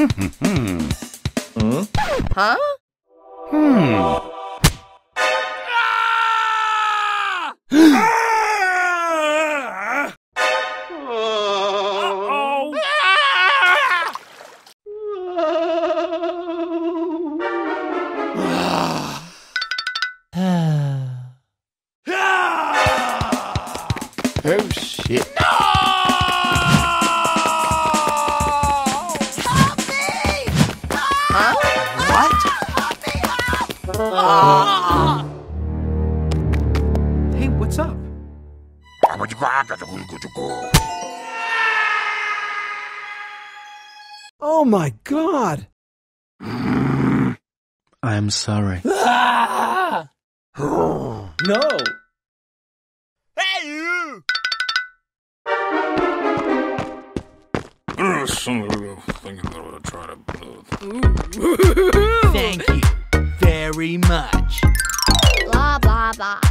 Huh? Hmm. Oh shit. Hey, what's up? Oh my god! I'm sorry. No. Thank you very much. Blah, blah, blah.